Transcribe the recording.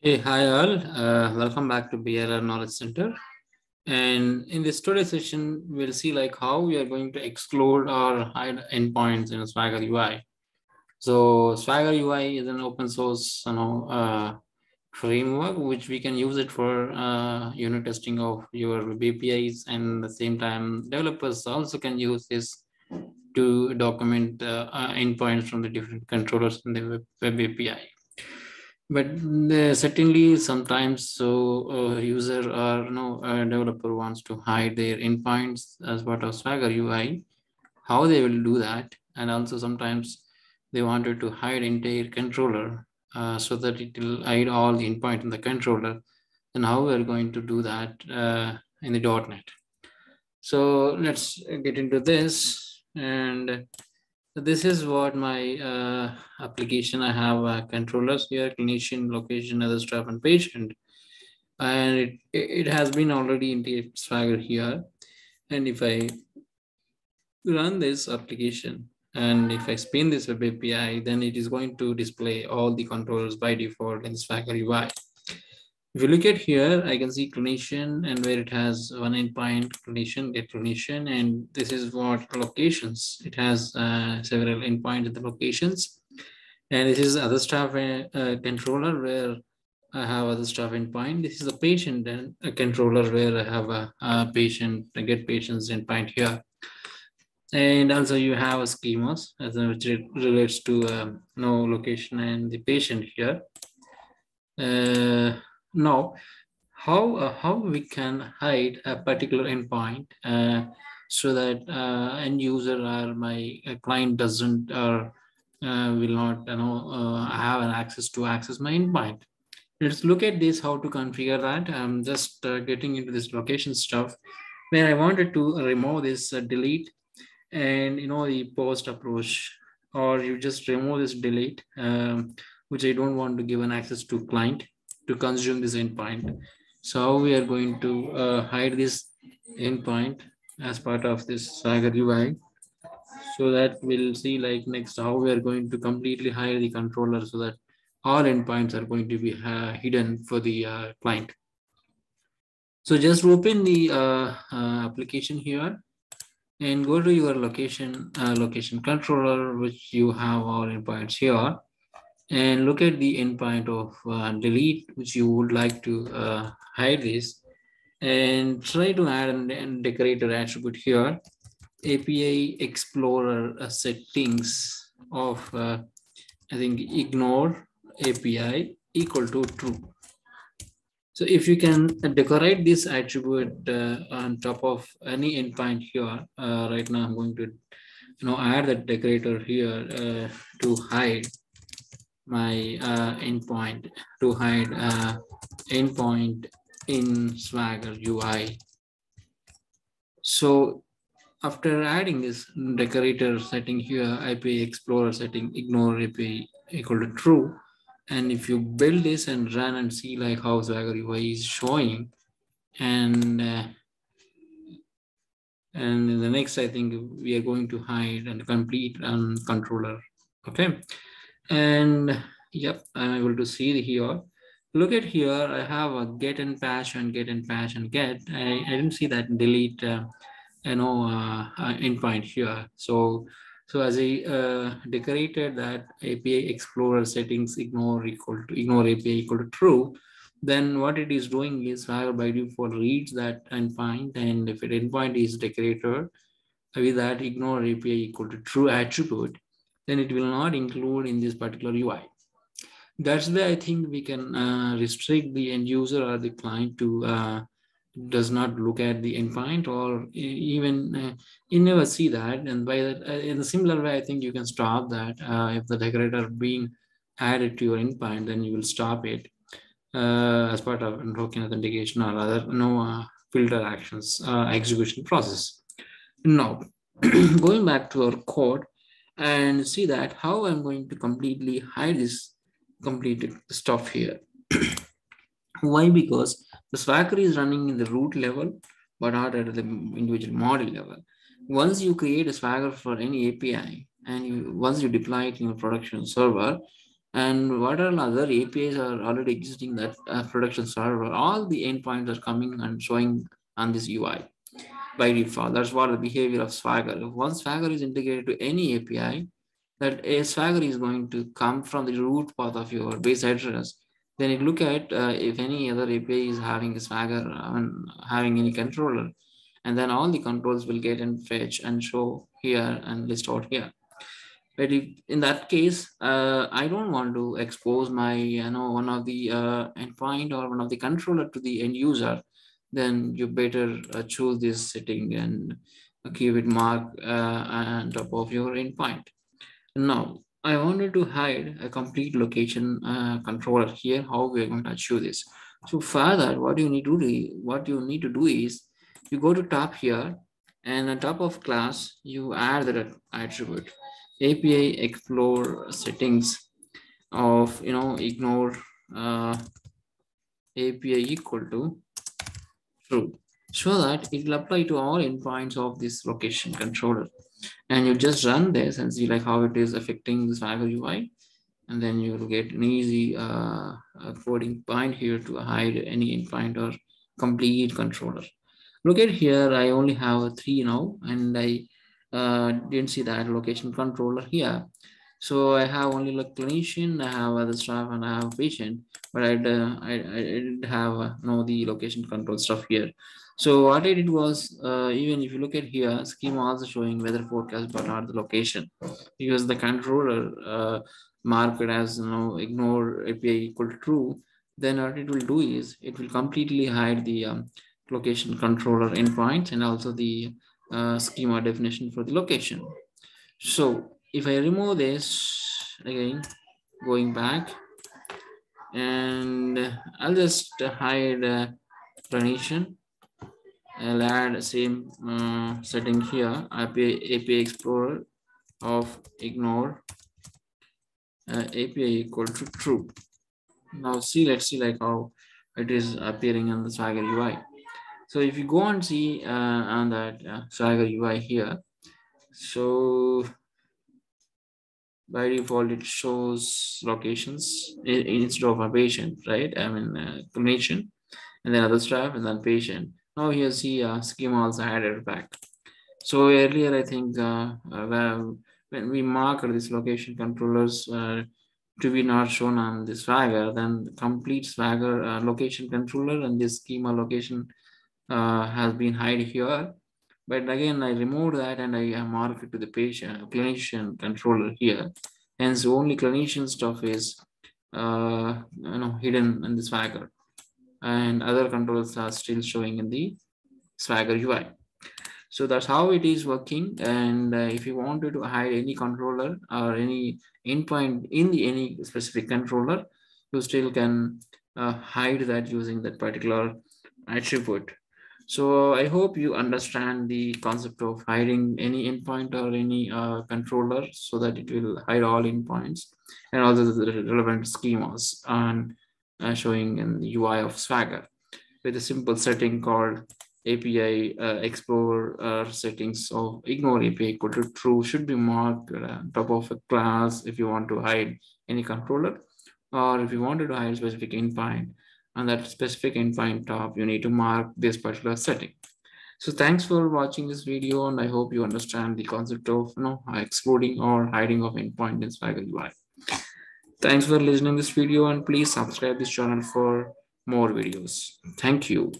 Hey, hi all. Uh, welcome back to BRR Knowledge Center. And in this study session, we'll see like how we are going to exclude our hide endpoints in Swagger UI. So Swagger UI is an open source you know, uh, framework, which we can use it for uh, unit testing of your web APIs. And the same time, developers also can use this to document uh, endpoints from the different controllers in the web, web API but uh, certainly sometimes so a user or no developer wants to hide their endpoints as part of swagger ui how they will do that and also sometimes they wanted to hide entire controller uh, so that it will hide all the endpoint in the controller then how we're going to do that uh, in the .NET. So let's get into this and so this is what my uh, application. I have uh, controllers here, clinician, location, other stuff, and patient. And it, it has been already in the Swagger here. And if I run this application, and if I spin this web API, then it is going to display all the controllers by default in Swagger UI. If you look at here, I can see clinician and where it has one endpoint clinician, get clinician, and this is what locations. It has uh, several endpoints in the locations. And this is other staff uh, uh, controller where I have other staff endpoint. This is a patient and a controller where I have a, a patient, I get patients endpoint here. And also you have schemas as which relates to um, no location and the patient here. Uh, now, how, uh, how we can hide a particular endpoint uh, so that uh, end user or my uh, client doesn't or uh, will not you know, uh, have an access to access my endpoint. Let's look at this, how to configure that. I'm just getting into this location stuff where I wanted to remove this delete and you know the post approach or you just remove this delete um, which I don't want to give an access to client to consume this endpoint. So how we are going to uh, hide this endpoint as part of this Swagger UI. So that we'll see like next how we are going to completely hide the controller so that all endpoints are going to be uh, hidden for the uh, client. So just open the uh, uh, application here and go to your location uh, location controller, which you have all endpoints here and look at the endpoint of uh, delete, which you would like to uh, hide this, and try to add a decorator attribute here, API Explorer uh, settings of, uh, I think, ignore API equal to true. So if you can decorate this attribute uh, on top of any endpoint here, uh, right now I'm going to you know, add that decorator here to hide my uh, endpoint to hide uh, endpoint in Swagger UI. So after adding this decorator setting here, API Explorer setting, ignore API equal to true. And if you build this and run and see like how Swagger UI is showing, and uh, and in the next, I think we are going to hide and complete um, controller. Okay. And yep, I'm able to see here. Look at here, I have a get and patch and get and patch and get. I, I didn't see that delete, uh, you know, uh, uh, endpoint here. So, so as I uh, decorated that API Explorer settings ignore equal to ignore API equal to true, then what it is doing is Swagger by default reads that endpoint, and if it endpoint is decorated with that ignore API equal to true attribute, then it will not include in this particular UI. That's why I think we can uh, restrict the end user or the client to uh, does not look at the endpoint or even uh, you never see that. And by that, uh, in a similar way, I think you can stop that. Uh, if the decorator being added to your endpoint, then you will stop it uh, as part of token authentication or other no filter actions execution process. Now, going back to our code, and see that how I'm going to completely hide this completed stuff here. Why? Because the Swagger is running in the root level, but not at the individual model level. Once you create a Swagger for any API, and you, once you deploy it in your production server, And what are other APIs are already existing that uh, production server? All the endpoints are coming and showing on this UI by default. That's what the behavior of Swagger. Once Swagger is integrated to any API, that a Swagger is going to come from the root path of your base address. Then you look at uh, if any other API is having a Swagger, and having any controller, and then all the controls will get and fetch and show here and list out here. But if, in that case, uh, I don't want to expose my, you know, one of the uh, endpoint or one of the controller to the end user, then you better uh, choose this setting and keep it marked uh, on top of your endpoint. Now, I wanted to hide a complete location uh, controller here, how we're going to achieve this. So further, what you need to do, what you need to do is you go to top here and on top of class, you add the attribute API explore settings of, you know, ignore uh, API equal to true so that it will apply to all endpoints of this location controller. And you just run this and see like how it is affecting this Swagger UI. And then you will get an easy uh, coding point here to hide any endpoint or complete controller. Look at here, I only have three now, and I uh, didn't see that location controller here. So I have only like clinician, I have other stuff, and I have patient, but I, uh, I, I didn't have uh, no the location control stuff here. So what I did was, uh, even if you look at here, schema also showing weather forecast, but not the location, because the controller uh, marked as you know ignore API equal true. Then what it will do is it will completely hide the um, location controller endpoint and also the uh, schema definition for the location. So if I remove this again, going back, and I'll just hide uh, clinician. I'll add same uh, setting here, API, API Explorer of ignore uh, API equal to true. Now see, let's see like how it is appearing in the Swagger UI. So if you go and see uh, on that uh, Swagger UI here, so by default it shows locations instead of a patient, right? I mean uh, and then other staff and then patient. Now here see uh, schema also added back. So earlier I think uh, uh when we mark these location controllers uh, to be not shown on the Swagger, then complete Swagger uh, location controller and this schema location uh, has been hide here. But again, I removed that and I marked it to the patient clinician controller here. Hence, only clinician stuff is uh, you know hidden in the Swagger, and other controllers are still showing in the Swagger UI. So that's how it is working. And uh, if you wanted to hide any controller or any endpoint in the any specific controller, you still can uh, hide that using that particular attribute. So I hope you understand the concept of hiding any endpoint or any uh, controller so that it will hide all endpoints and also the relevant schemas and uh, showing in the UI of Swagger. With a simple setting called API uh, explore uh, settings of ignore API equal to true should be marked on top of a class if you want to hide any controller or if you wanted to hide specific endpoint that specific endpoint top, you need to mark this particular setting. So thanks for watching this video and I hope you understand the concept of you know, excluding or hiding of endpoint in Swagger UI. Thanks for listening this video and please subscribe this channel for more videos. Thank you.